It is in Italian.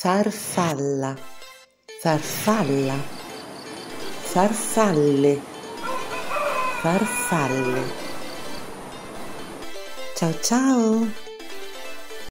farfalla, farfalla, farfalle, farfalle. Ciao ciao!